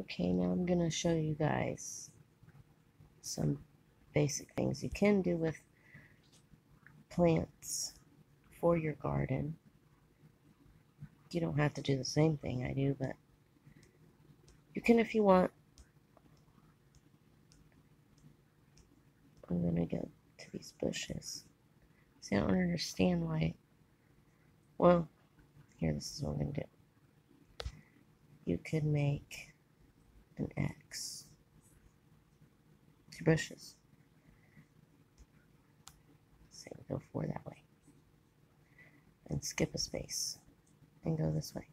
Okay, now I'm going to show you guys some basic things you can do with plants for your garden. You don't have to do the same thing I do, but you can if you want. I'm going to go to these bushes. See, I don't understand why. Well, here, this is what I'm going to do. You could make an X. Two bushes. Say we go four that way. And skip a space. And go this way.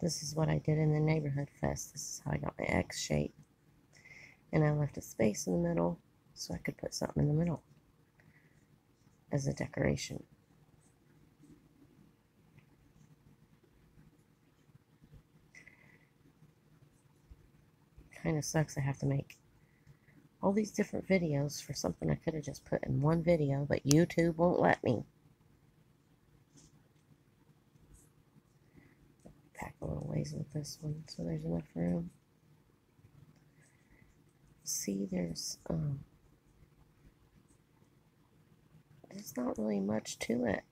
This is what I did in the neighborhood fest. This is how I got my X shape. And I left a space in the middle so I could put something in the middle as a decoration. Kind of sucks I have to make all these different videos for something I could have just put in one video, but YouTube won't let me. Pack a little ways with this one so there's enough room. See, there's, um, there's not really much to it.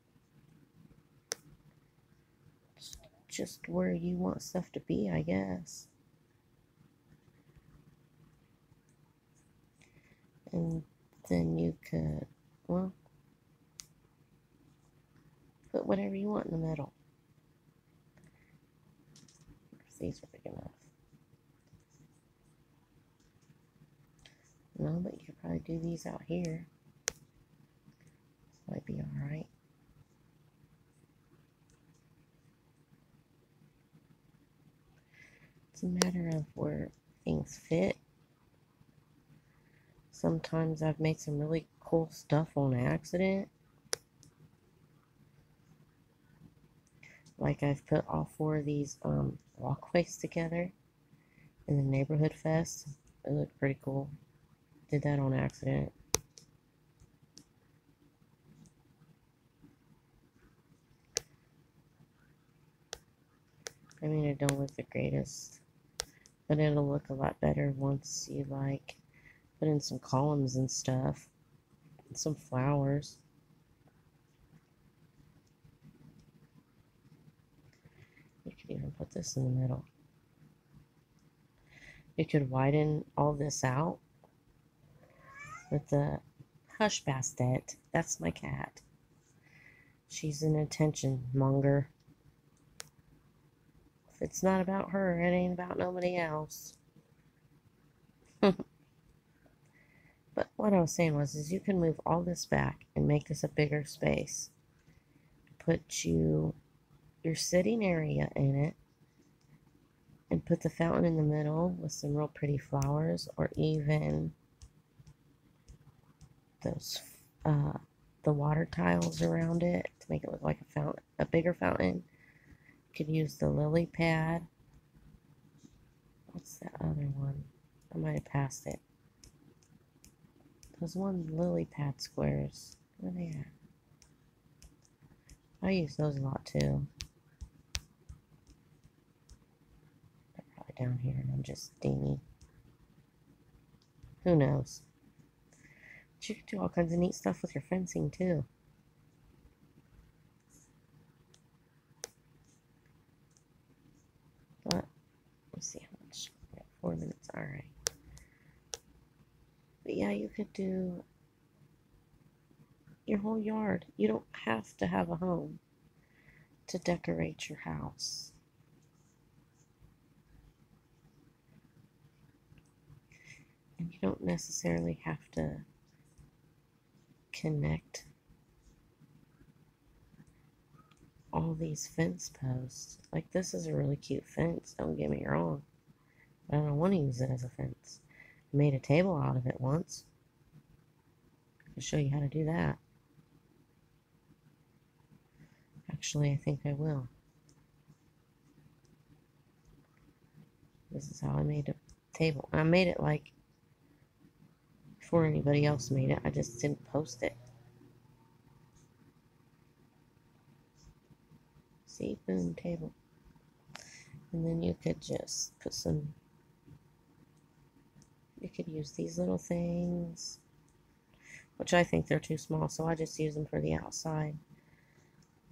It's just where you want stuff to be, I guess. And then you could, well, put whatever you want in the middle. These are big enough. No, but you could probably do these out here. Might be alright. It's a matter of where things fit Sometimes I've made some really cool stuff on accident. Like I've put all four of these um, walkways together in the neighborhood fest. It looked pretty cool. Did that on accident. I mean, it don't look the greatest, but it'll look a lot better once you like Put in some columns and stuff. And some flowers. You could even put this in the middle. You could widen all this out with the hush bastet. That's my cat. She's an attention monger. If it's not about her, it ain't about nobody else. But what I was saying was, is you can move all this back and make this a bigger space. Put you your sitting area in it and put the fountain in the middle with some real pretty flowers or even those uh, the water tiles around it to make it look like a fountain, a bigger fountain. You could use the lily pad. What's that other one? I might have passed it. Those one lily pad squares. Where they at? I use those a lot too. They're probably down here and I'm just dingy. Who knows? But you can do all kinds of neat stuff with your fencing too. But, let's see how much. Four minutes, alright. But yeah, you could do your whole yard. You don't have to have a home to decorate your house. And you don't necessarily have to connect all these fence posts. Like this is a really cute fence, don't get me wrong. But I don't want to use it as a fence made a table out of it once. I'll show you how to do that. Actually, I think I will. This is how I made a table. I made it like before anybody else made it. I just didn't post it. See, boom, table. And then you could just put some, you could use these little things, which I think they're too small, so I just use them for the outside.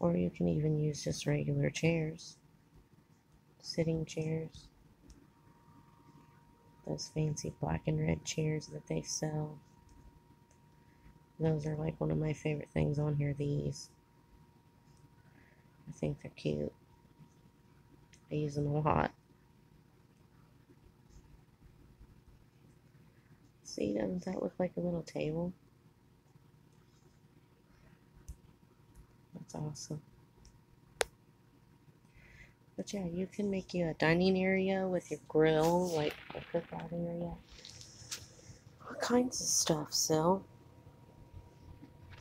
Or you can even use just regular chairs, sitting chairs. Those fancy black and red chairs that they sell. Those are like one of my favorite things on here, these. I think they're cute. I use them a lot. See, doesn't that look like a little table? That's awesome. But yeah, you can make you a dining area with your grill, like a cookout area. All kinds of stuff, Sil.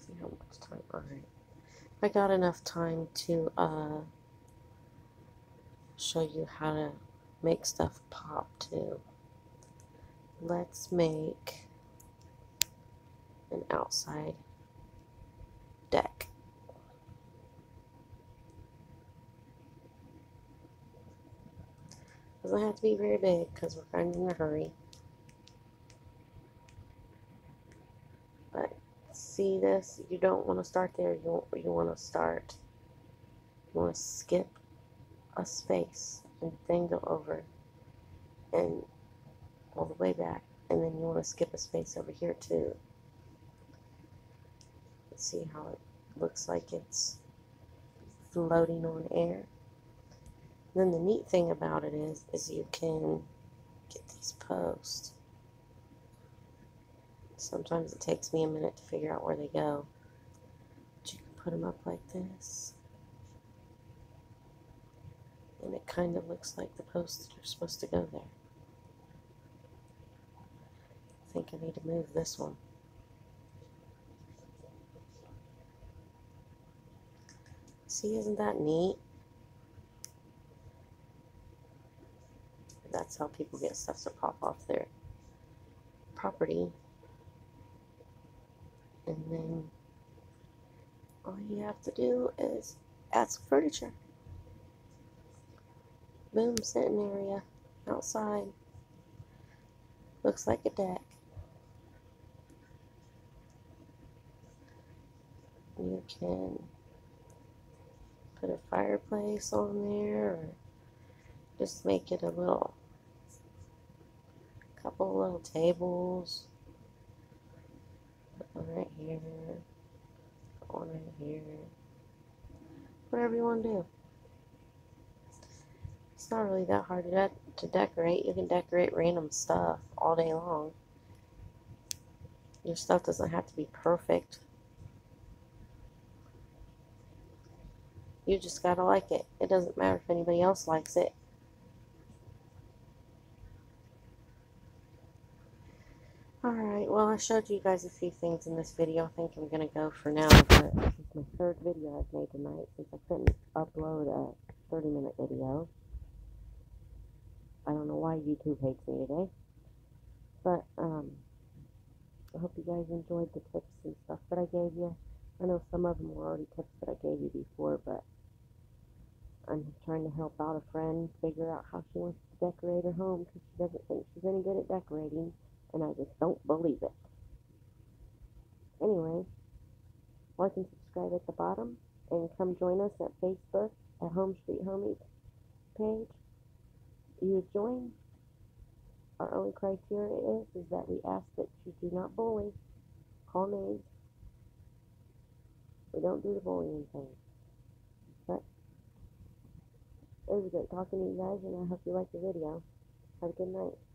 See how much time. Alright. I got enough time to uh show you how to make stuff pop too. Let's make an outside deck. Doesn't have to be very big because we're kind of in a hurry. But see this? You don't want to start there. You, you want to start, you want to skip a space and then go over and all the way back. And then you want to skip a space over here too. Let's see how it looks like it's floating on air. Then the neat thing about it is is you can get these posts. Sometimes it takes me a minute to figure out where they go. But you can put them up like this. And it kind of looks like the posts are supposed to go there. I think I need to move this one. See, isn't that neat? That's how people get stuff to pop off their property. And then all you have to do is add some furniture. Boom, sitting area outside. Looks like a deck. You can put a fireplace on there or just make it a little couple little tables. One right here, one right here. Whatever you want to do it's not really that hard to, de to decorate. You can decorate random stuff all day long. Your stuff doesn't have to be perfect. You just gotta like it. It doesn't matter if anybody else likes it. Alright, well I showed you guys a few things in this video. I think I'm gonna go for now, but this is my third video I've made tonight since I couldn't upload a 30 minute video. I don't know why YouTube hates me today. But, um, I hope you guys enjoyed the tips and stuff that I gave you. I know some of them were already tips that I gave you before, but I'm trying to help out a friend figure out how she wants to decorate her home because she doesn't think she's any good at decorating, and I just don't believe it. Anyway, like and subscribe at the bottom, and come join us at Facebook at Home Street Homies page you join, our only criteria is, is that we ask that you do not bully, call names. We don't do the bullying thing. But it was great talking to you guys, and I hope you liked the video. Have a good night.